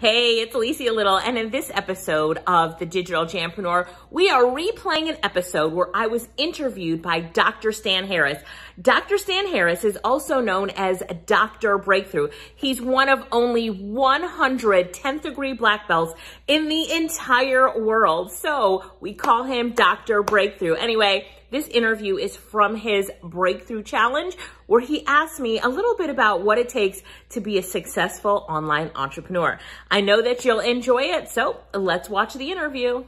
Hey, it's Alicia Lyttle, and in this episode of The Digital Jampreneur, we are replaying an episode where I was interviewed by Dr. Stan Harris. Dr. Stan Harris is also known as Dr. Breakthrough. He's one of only 100 10th degree black belts in the entire world. So we call him Dr. Breakthrough. Anyway, this interview is from his Breakthrough Challenge, where he asked me a little bit about what it takes to be a successful online entrepreneur. I know that you'll enjoy it, so let's watch the interview.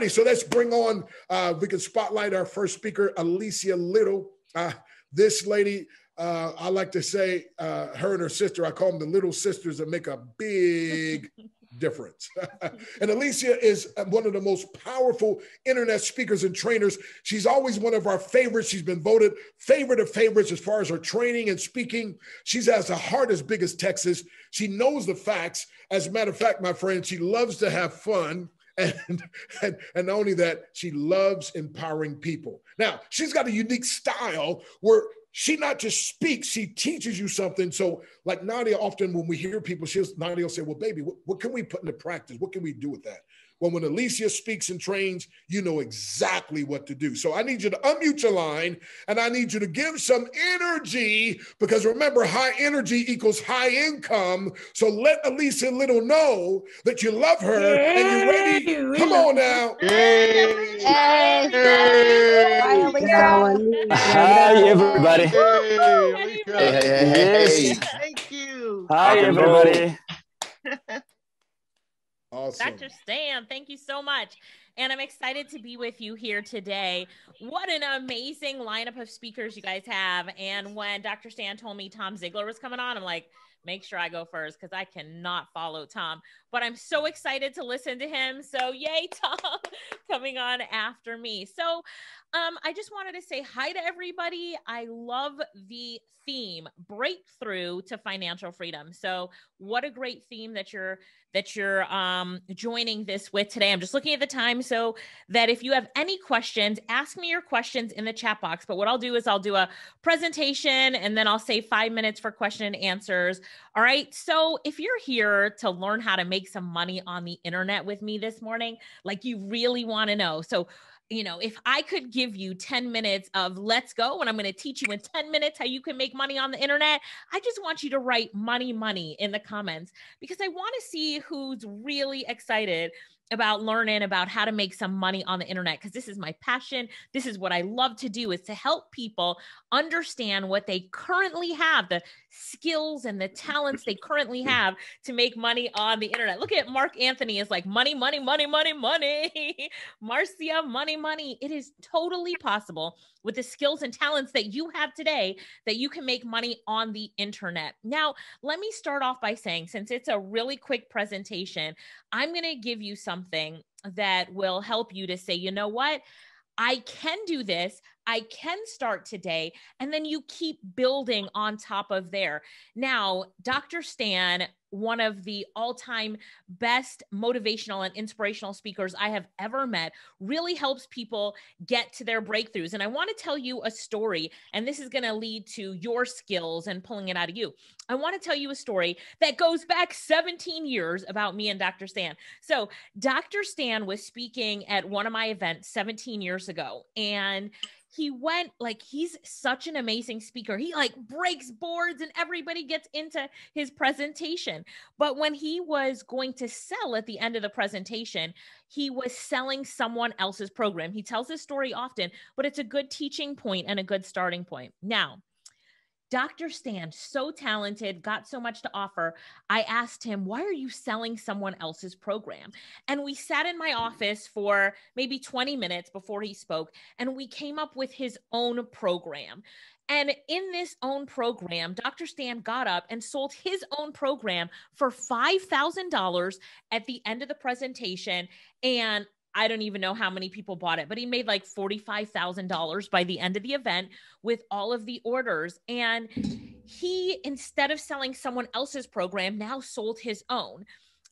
Righty, so let's bring on, uh, we can spotlight our first speaker, Alicia Lyttle. Uh, this lady, uh, I like to say, uh, her and her sister, I call them the little sisters that make a big difference. and Alicia is one of the most powerful internet speakers and trainers. She's always one of our favorites. She's been voted favorite of favorites as far as her training and speaking. She's has a heart as big as Texas. She knows the facts. As a matter of fact, my friend, she loves to have fun and, and, and not only that, she loves empowering people. Now, she's got a unique style where she not just speaks, she teaches you something. So, like Nadia, often when we hear people, she'll Nadia will say, Well, baby, what, what can we put into practice? What can we do with that? Well, when Alicia speaks and trains, you know exactly what to do. So I need you to unmute your line and I need you to give some energy because remember, high energy equals high income. So let Alicia Lyttle know that you love her and you're ready. Come on now. Hey. Hey. Hey. Hi, everybody. Hey. Hey, hey, hey. Thank you. Hi, everybody. Awesome. Dr. Stan, thank you so much. And I'm excited to be with you here today. What an amazing lineup of speakers you guys have. And when Dr. Stan told me Tom Ziglar was coming on, I'm like, make sure I go first because I cannot follow Tom. But I'm so excited to listen to him. So, yay, Tom, coming on after me. So, um, I just wanted to say hi to everybody. I love the theme breakthrough to financial freedom. So, what a great theme that you're that you're um, joining this with today. I'm just looking at the time so that if you have any questions, ask me your questions in the chat box. But what I'll do is I'll do a presentation and then I'll say five minutes for question and answers. All right. So if you're here to learn how to make some money on the internet with me this morning, like you really want to know. So you know, if I could give you 10 minutes of let's go, and I'm going to teach you in 10 minutes how you can make money on the internet, I just want you to write money, money in the comments because I want to see who's really excited about learning about how to make some money on the internet because this is my passion. This is what i love to do is to help people understand what they currently have the skills and the talents they currently have to make money on the internet. Look at mark anthony is like money money money money money. Marcia money money. It is totally possible with the skills and talents that you have today that you can make money on the internet. Now let me start off by saying since it's a really quick presentation i'm going to give you something that will help you to say, you know what? I can do this. I can start today. And then you keep building on top of there. Now, Dr. Stan one of the all time best motivational and inspirational speakers I have ever met, really helps people get to their breakthroughs. And I want to tell you a story, and this is going to lead to your skills and pulling it out of you. I want to tell you a story that goes back 17 years about me and Dr. Stan. So, Dr. Stan was speaking at one of my events 17 years ago, and he went like he's such an amazing speaker. He like breaks boards and everybody gets into his presentation. But when he was going to sell at the end of the presentation, he was selling someone else's program. He tells this story often, but it's a good teaching point and a good starting point. Now, Dr. Stan, so talented, got so much to offer. I asked him, Why are you selling someone else's program? And we sat in my office for maybe 20 minutes before he spoke, and we came up with his own program. And in this own program, Dr. Stan got up and sold his own program for $5,000 at the end of the presentation. And I don't even know how many people bought it, but he made like $45,000 by the end of the event with all of the orders. And he, instead of selling someone else's program, now sold his own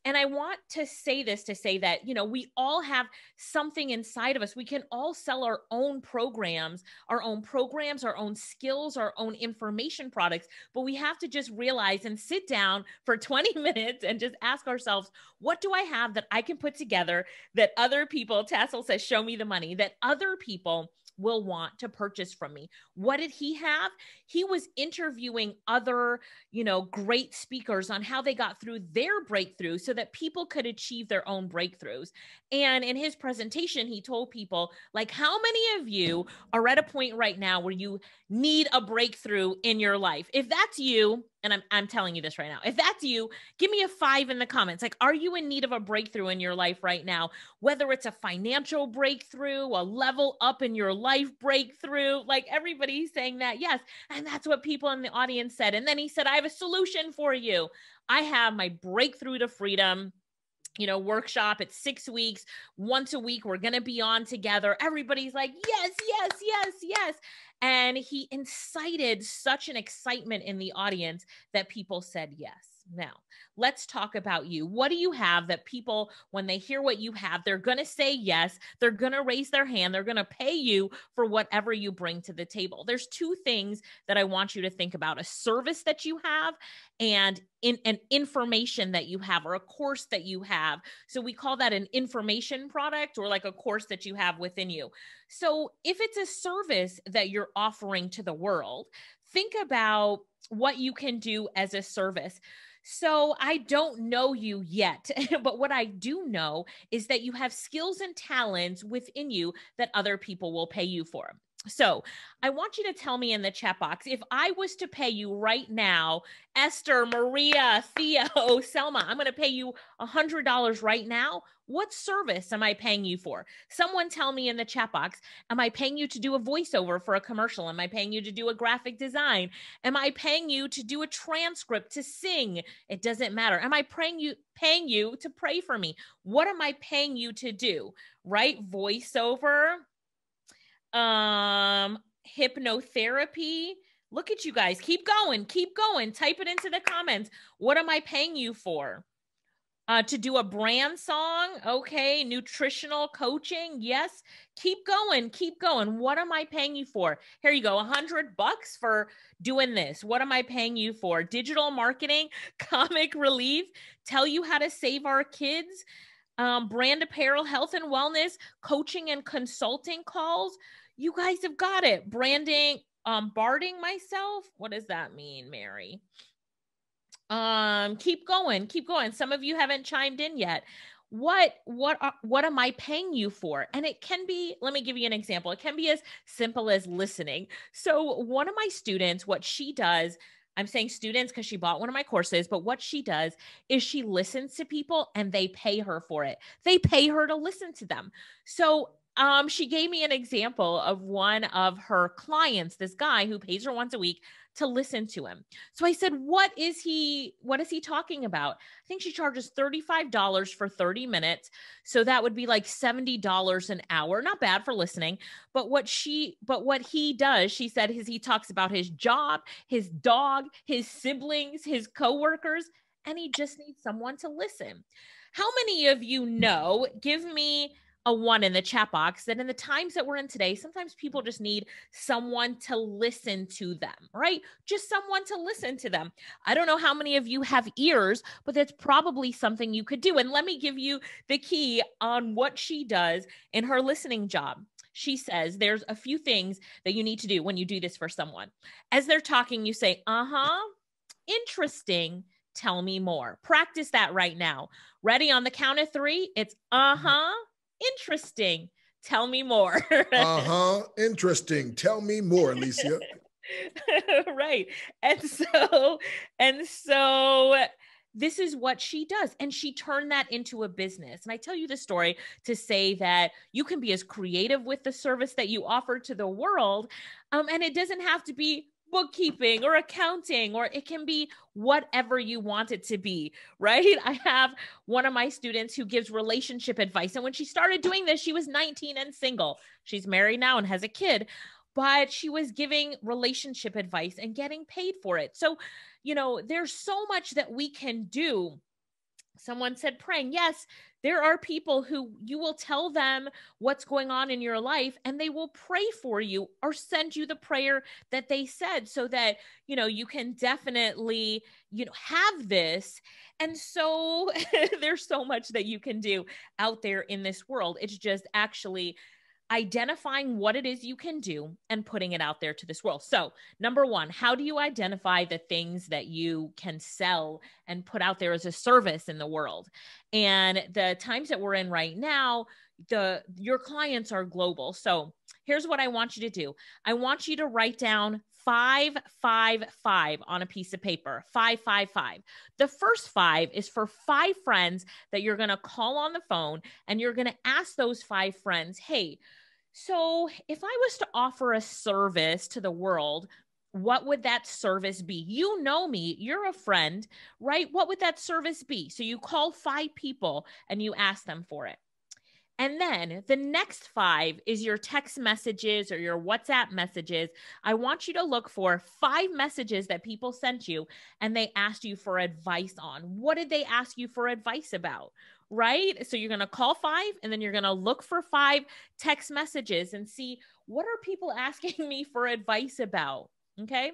and I want to say this to say that, you know, we all have something inside of us. We can all sell our own programs, our own programs, our own skills, our own information products, but we have to just realize and sit down for 20 minutes and just ask ourselves, what do I have that I can put together that other people, Tassel says, show me the money, that other people will want to purchase from me. What did he have? He was interviewing other, you know, great speakers on how they got through their breakthrough so that people could achieve their own breakthroughs. And in his presentation, he told people, like, how many of you are at a point right now where you need a breakthrough in your life? If that's you, and I'm, I'm telling you this right now. If that's you, give me a five in the comments. Like, are you in need of a breakthrough in your life right now? Whether it's a financial breakthrough, a level up in your life breakthrough, like everybody's saying that, yes. And that's what people in the audience said. And then he said, I have a solution for you. I have my breakthrough to freedom you know, workshop. It's six weeks, once a week. We're going to be on together. Everybody's like, yes, yes, yes, yes. And he incited such an excitement in the audience that people said yes. Now, let's talk about you. What do you have that people, when they hear what you have, they're going to say yes. They're going to raise their hand. They're going to pay you for whatever you bring to the table. There's two things that I want you to think about a service that you have and in an information that you have or a course that you have. So we call that an information product or like a course that you have within you. So if it's a service that you're offering to the world, think about what you can do as a service. So I don't know you yet, but what I do know is that you have skills and talents within you that other people will pay you for. So I want you to tell me in the chat box if I was to pay you right now, Esther, Maria, Theo, oh, Selma, I'm going to pay you a $100 right now. What service am I paying you for? Someone tell me in the chat box. Am I paying you to do a voiceover for a commercial? Am I paying you to do a graphic design? Am I paying you to do a transcript to sing? It doesn't matter. Am I paying you paying you to pray for me? What am I paying you to do? Right? Voiceover, um hypnotherapy. Look at you guys. Keep going keep going. Type it into the comments. What am i paying you for? Uh, to do a brand song? Okay nutritional coaching? Yes. Keep going keep going. What am i paying you for? Here you go a hundred bucks for doing this. What am i paying you for? Digital marketing comic relief tell you how to save our kids um, brand apparel, health and wellness, coaching and consulting calls. You guys have got it. Branding, um, barding myself. What does that mean, Mary? Um, keep going, keep going. Some of you haven't chimed in yet. What what are, what am I paying you for? And it can be, let me give you an example. It can be as simple as listening. So one of my students, what she does, I'm saying students because she bought one of my courses, but what she does is she listens to people and they pay her for it. They pay her to listen to them. So um, she gave me an example of one of her clients, this guy who pays her once a week to listen to him. So I said, "What is he what is he talking about?" I think she charges $35 for 30 minutes. So that would be like $70 an hour. Not bad for listening. But what she but what he does, she said is he talks about his job, his dog, his siblings, his coworkers, and he just needs someone to listen. How many of you know? Give me a one in the chat box that in the times that we're in today, sometimes people just need someone to listen to them, right? Just someone to listen to them. I don't know how many of you have ears, but that's probably something you could do. And let me give you the key on what she does in her listening job she says there's a few things that you need to do when you do this for someone. As they're talking, you say, uh huh, interesting. Tell me more. Practice that right now. Ready on the count of three? It's uh huh, interesting. Tell me more. uh huh. Interesting. Tell me more, Alicia. right. And so, and so this is what she does. And she turned that into a business. And I tell you the story to say that you can be as creative with the service that you offer to the world. Um, and it doesn't have to be bookkeeping or accounting, or it can be whatever you want it to be, right? I have one of my students who gives relationship advice. And when she started doing this, she was 19 and single. She's married now and has a kid. but she was giving relationship advice and getting paid for it. So, you know, there's so much that we can do someone said praying yes there are people who you will tell them what's going on in your life and they will pray for you or send you the prayer that they said so that you know you can definitely you know have this. And so there's so much that you can do out there in this world. It's just actually identifying what it is you can do and putting it out there to this world. So, number one, how do you identify the things that you can sell and put out there as a service in the world? And the times that we're in right now, the your clients are global. So, here's what I want you to do. I want you to write down 555 on a piece of paper. 555. The first 5 is for 5 friends that you're going to call on the phone and you're going to ask those 5 friends, "Hey, so, if I was to offer a service to the world, what would that service be? You know me, you're a friend, right? What would that service be? So, you call five people and you ask them for it. And then the next five is your text messages or your WhatsApp messages. I want you to look for five messages that people sent you and they asked you for advice on. What did they ask you for advice about? Right? So you're going to call five and then you're going to look for five text messages and see what are people asking me for advice about? Okay.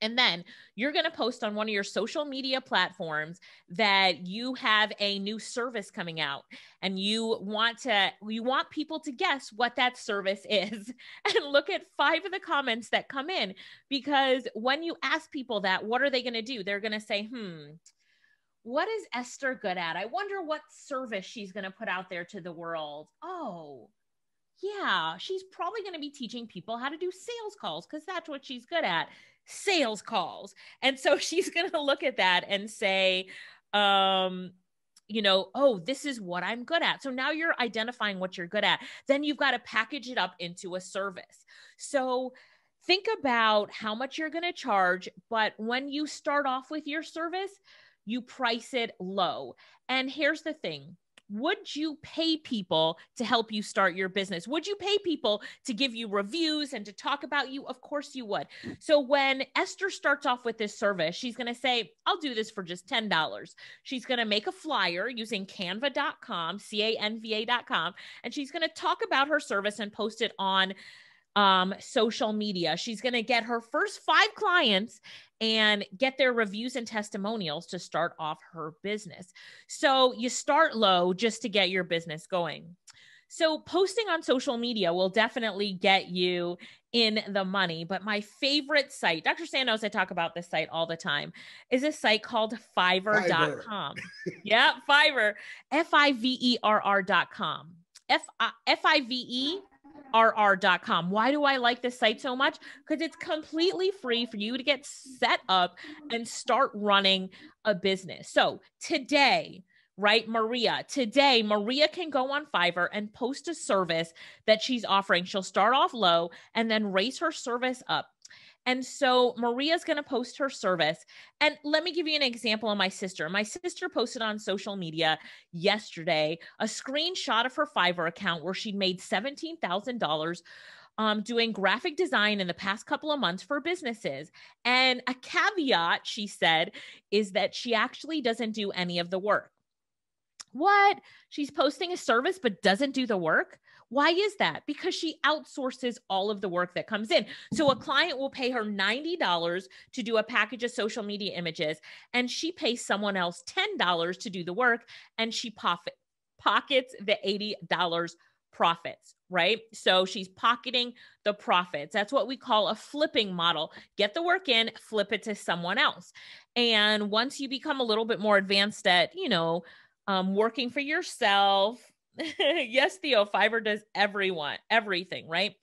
And then you're going to post on one of your social media platforms that you have a new service coming out and you want to you want people to guess what that service is and look at five of the comments that come in because when you ask people that what are they going to do? They're going to say, "Hmm, what is Esther good at? I wonder what service she's going to put out there to the world. Oh, yeah, she's probably going to be teaching people how to do sales calls because that's what she's good at sales calls. And so she's going to look at that and say, um, you know, oh, this is what I'm good at. So now you're identifying what you're good at. Then you've got to package it up into a service. So think about how much you're going to charge. But when you start off with your service, you price it low. And here's the thing would you pay people to help you start your business? Would you pay people to give you reviews and to talk about you? Of course you would. So when Esther starts off with this service, she's going to say, I'll do this for just $10. She's going to make a flyer using canva.com, C A N V A.com, and she's going to talk about her service and post it on um, social media. She's going to get her first five clients and get their reviews and testimonials to start off her business. So you start low just to get your business going. So, posting on social media will definitely get you in the money. But my favorite site, Dr. Sandos, I talk about this site all the time, is a site called fiverr.com. yeah, Fiverr, F I V E R R.com. F I V E rr.com. Why do I like this site so much? Because it's completely free for you to get set up and start running a business. So today, right, Maria, today, Maria can go on Fiverr and post a service that she's offering. She'll start off low and then raise her service up. And so Maria's going to post her service. And let me give you an example of my sister. My sister posted on social media yesterday a screenshot of her Fiverr account where she'd made $17,000 um, doing graphic design in the past couple of months for businesses. And a caveat, she said, is that she actually doesn't do any of the work. What? She's posting a service but doesn't do the work? Why is that? Because she outsources all of the work that comes in. So a client will pay her $90 to do a package of social media images, and she pays someone else $10 to do the work, and she pocket, pockets the $80 profits, right? So she's pocketing the profits. That's what we call a flipping model. Get the work in, flip it to someone else. And once you become a little bit more advanced at, you know, um, working for yourself, yes, Theo, Fiverr does everyone, everything, right?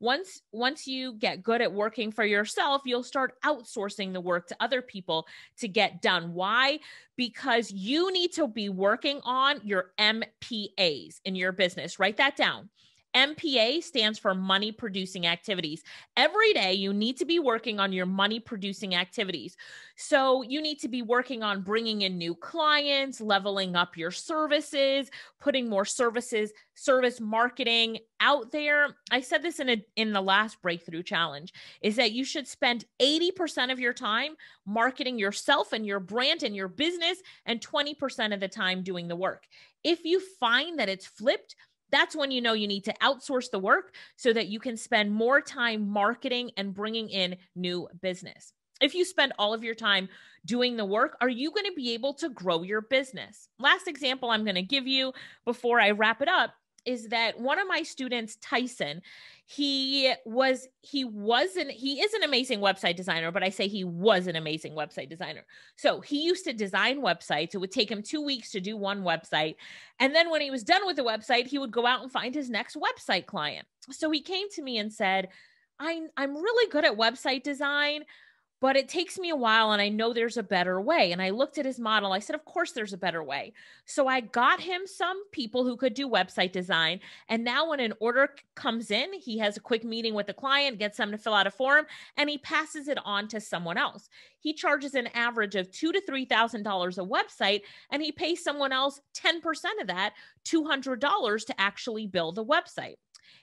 Once once you get good at working for yourself, you'll start outsourcing the work to other people to get done. Why? Because you need to be working on your MPAs in your business. Write that down. MPA stands for money producing activities. Every day, you need to be working on your money producing activities. So, you need to be working on bringing in new clients, leveling up your services, putting more services, service marketing out there. I said this in a in the last breakthrough challenge is that you should spend 80% of your time marketing yourself and your brand and your business and 20% of the time doing the work. If you find that it's flipped, that's when you know you need to outsource the work so that you can spend more time marketing and bringing in new business. If you spend all of your time doing the work, are you going to be able to grow your business? Last example I'm going to give you before I wrap it up is that one of my students, Tyson, he was he wasn't he is an amazing website designer but i say he was an amazing website designer. So he used to design websites. It would take him two weeks to do one website. And then when he was done with the website he would go out and find his next website client. So he came to me and said I'm i'm really good at website design but it takes me a while and I know there's a better way. And I looked at his model. I said, Of course, there's a better way. So I got him some people who could do website design. And now, when an order comes in, he has a quick meeting with the client, gets them to fill out a form, and he passes it on to someone else. He charges an average of two to three thousand dollars a website, and he pays someone else 10% of that, $200 to actually build a website.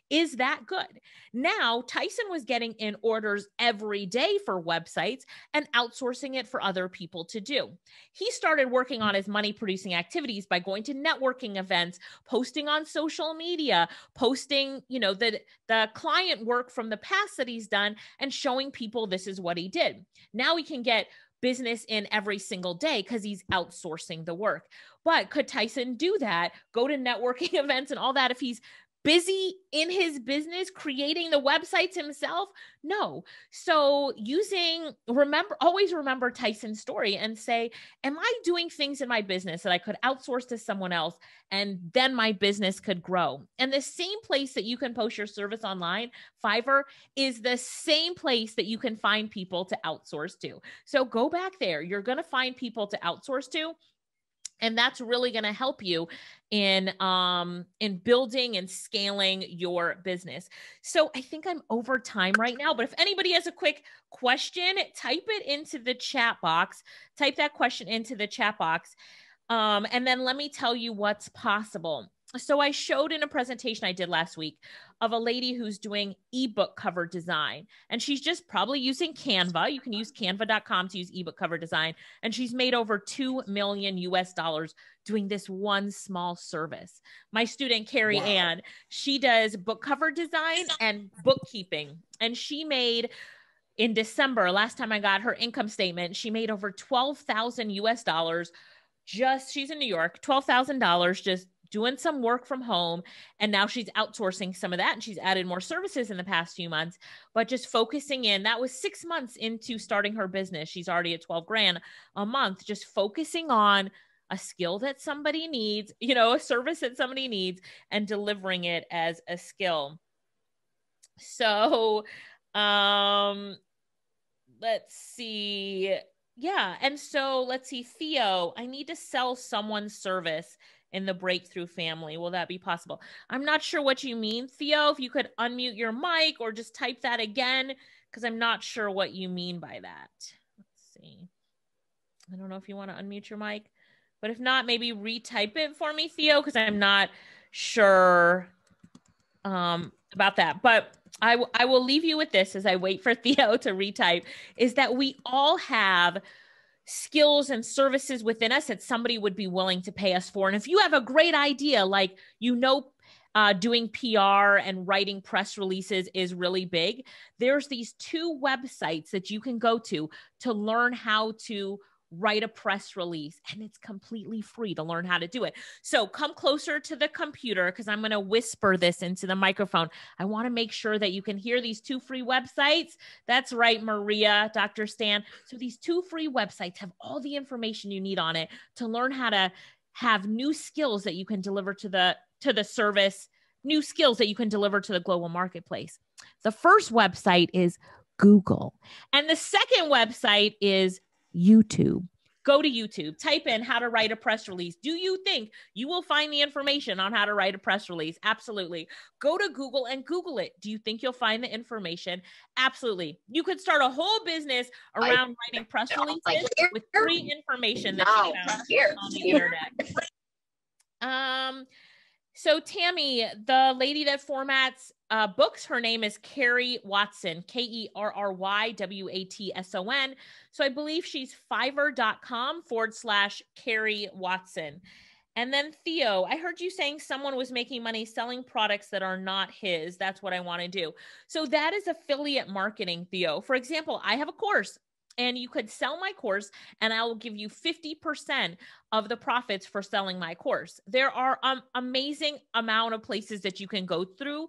Is that good? Now, Tyson was getting in orders every day for websites and outsourcing it for other people to do. He started working on his money producing activities by going to networking events, posting on social media, posting, you know, the the client work from the past that he's done and showing people this is what he did. Now he can get business in every single day because he's outsourcing the work. But could Tyson do that? Go to networking events and all that if he's busy in his business creating the websites himself? No. So, using, remember, always remember Tyson's story and say, Am I doing things in my business that I could outsource to someone else and then my business could grow? And the same place that you can post your service online, Fiverr, is the same place that you can find people to outsource to. So, go back there. You're going to find people to outsource to and that's really going to help you in um in building and scaling your business. So i think i'm over time right now but if anybody has a quick question type it into the chat box. Type that question into the chat box um and then let me tell you what's possible. So I showed in a presentation I did last week of a lady who's doing ebook cover design and she's just probably using Canva. You can use canva.com to use ebook cover design and she's made over 2 million US dollars doing this one small service. My student Kerry wow. Ann, she does book cover design and bookkeeping and she made in December, last time I got her income statement, she made over 12,000 US dollars just she's in New York, $12,000 just doing some work from home and now she's outsourcing some of that and she's added more services in the past few months but just focusing in that was 6 months into starting her business. She's already at 12 grand a month just focusing on a skill that somebody needs you know a service that somebody needs and delivering it as a skill. So um let's see. Yeah and so let's see theo i need to sell someone's service in the breakthrough family. Will that be possible? I'm not sure what you mean, Theo. If you could unmute your mic or just type that again, because I'm not sure what you mean by that. Let's see. I don't know if you want to unmute your mic, but if not, maybe retype it for me, Theo, because I'm not sure um, about that. But I, I will leave you with this as I wait for Theo to retype is that we all have skills and services within us that somebody would be willing to pay us for. And if you have a great idea, like you know, uh, doing PR and writing press releases is really big, there's these two websites that you can go to to learn how to write a press release and it's completely free to learn how to do it. So come closer to the computer because I'm going to whisper this into the microphone. I want to make sure that you can hear these two free websites. That's right, Maria, Dr. Stan. So these two free websites have all the information you need on it to learn how to have new skills that you can deliver to the to the service, new skills that you can deliver to the global marketplace. The first website is Google. And the second website is YouTube. go to YouTube, type in how to write a press release. Do you think you will find the information on how to write a press release? Absolutely. Go to Google and Google it. Do you think you'll find the information? Absolutely. You could start a whole business around writing press releases with free information that you found on the internet. Um, so Tammy, the lady that formats uh, books, her name is Kerry Watson, K E R R Y W A T S O N. So I believe she's fiverr.com forward slash Kerry Watson. And then Theo, I heard you saying someone was making money selling products that are not his. That's what I want to do. So that is affiliate marketing, Theo. For example, I have a course and you could sell my course and i will give you 50% of the profits for selling my course. There are um, amazing amount of places that you can go through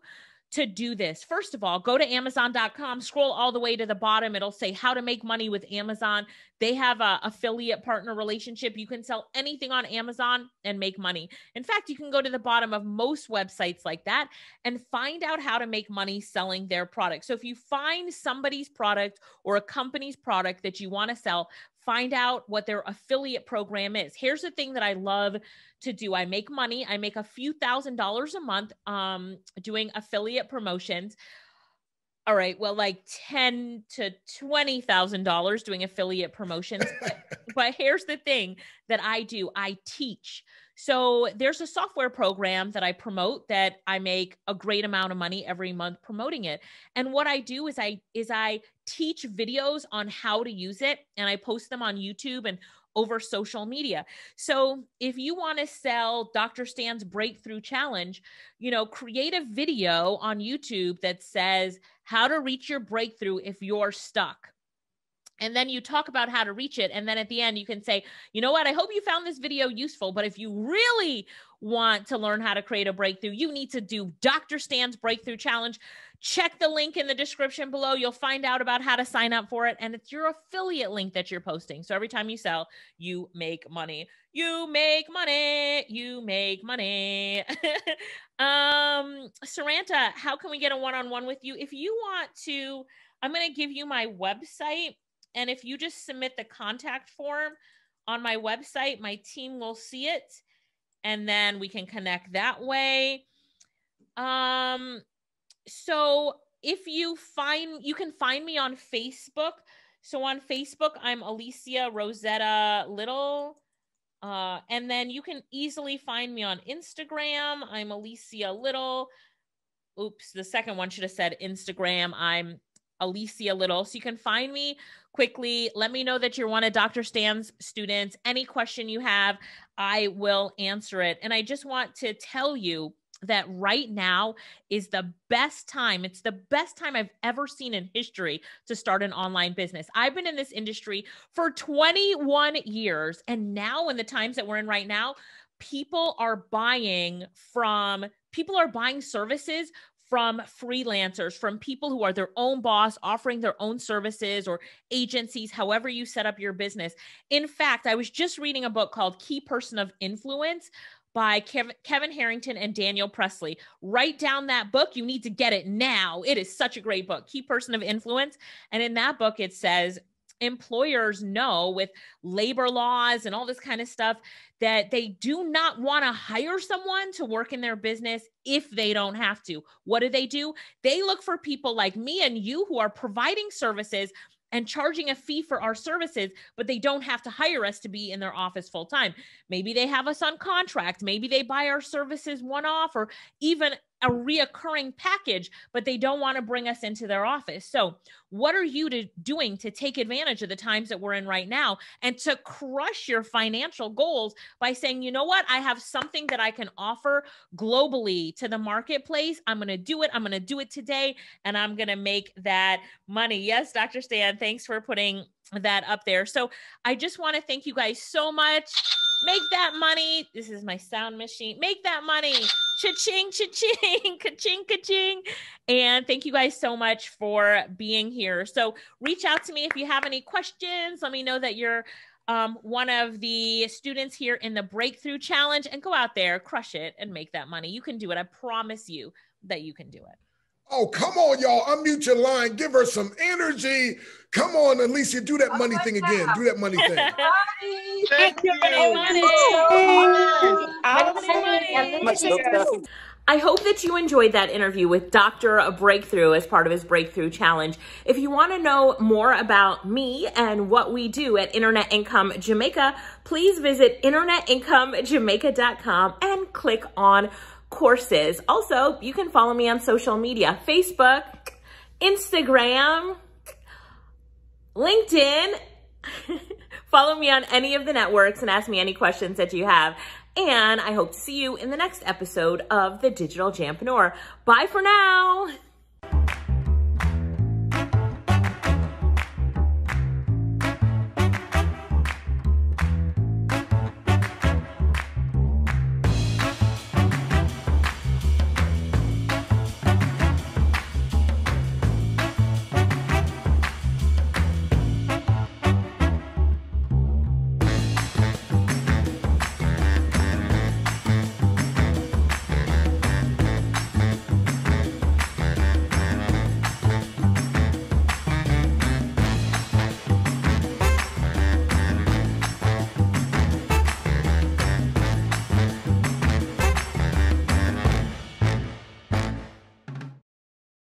to do this. First of all, go to amazon.com, scroll all the way to the bottom. It'll say how to make money with Amazon. They have a affiliate partner relationship. You can sell anything on Amazon and make money. In fact, you can go to the bottom of most websites like that and find out how to make money selling their product. So if you find somebody's product or a company's product that you want to sell, find out what their affiliate program is. Here's the thing that I love to do. I make money. I make a few thousand dollars a month um, doing affiliate promotions. All right, well, like ten to twenty thousand dollars doing affiliate promotions. but, but here's the thing that I do: I teach. So there's a software program that I promote that I make a great amount of money every month promoting it. And what I do is I is I teach videos on how to use it and I post them on YouTube and over social media. So if you want to sell Dr. Stan's breakthrough challenge, you know, create a video on YouTube that says how to reach your breakthrough if you're stuck. And then you talk about how to reach it. And then at the end you can say you know what? I hope you found this video useful but if you really want to learn how to create a breakthrough you need to do dr stan's breakthrough challenge. Check the link in the description below. You'll find out about how to sign up for it and it's your affiliate link that you're posting. So every time you sell you make money. You make money. You make money. Um saranta how can we get a one-on-one with you? If you want to i'm going to give you my website and if you just submit the contact form on my website, my team will see it and then we can connect that way. Um, so if you find, you can find me on Facebook. So on Facebook, I'm Alicia Rosetta Lyttle. Uh, and then you can easily find me on Instagram. I'm Alicia Lyttle. Oops, the second one should have said Instagram. I'm Alicia Lyttle. So you can find me quickly. Let me know that you're one of Dr. Stan's students. Any question you have, I will answer it. And I just want to tell you that right now is the best time. It's the best time I've ever seen in history to start an online business. I've been in this industry for 21 years. And now, in the times that we're in right now, people are buying from people are buying services from freelancers, from people who are their own boss, offering their own services or agencies, however you set up your business. In fact, I was just reading a book called Key Person of Influence by Kevin Harrington and Daniel Priestley. Write down that book. You need to get it now. It is such a great book, Key Person of Influence. And in that book, it says, employers know with labor laws and all this kind of stuff that they do not want to hire someone to work in their business if they don't have to. What do they do? They look for people like me and you who are providing services and charging a fee for our services, but they don't have to hire us to be in their office full time. Maybe they have us on contract. Maybe they buy our services one off or even a reoccurring package, but they don't want to bring us into their office. So, what are you to, doing to take advantage of the times that we're in right now and to crush your financial goals by saying, you know what, I have something that I can offer globally to the marketplace. I'm going to do it. I'm going to do it today and I'm going to make that money. Yes, Dr. Stan, thanks for putting that up there. So, I just want to thank you guys so much. Make that money. This is my sound machine. Make that money. Cha-ching, cha-ching, ka-ching, ka-ching. And thank you guys so much for being here. So reach out to me if you have any questions. Let me know that you're um, one of the students here in the Breakthrough Challenge and go out there, crush it, and make that money. You can do it. I promise you that you can do it. Oh, come on, y'all. Unmute your line. Give her some energy. Come on, Alicia. Do that money thing again. Do that money thing. Thank you. I hope that you enjoyed that interview with Dr. A Breakthrough as part of his Breakthrough Challenge. If you want to know more about me and what we do at Internet Income Jamaica, please visit internetincomejamaica.com and click on courses. Also, you can follow me on social media, Facebook, Instagram, LinkedIn. follow me on any of the networks and ask me any questions that you have. And I hope to see you in the next episode of The Digital Jampreneur. Bye for now.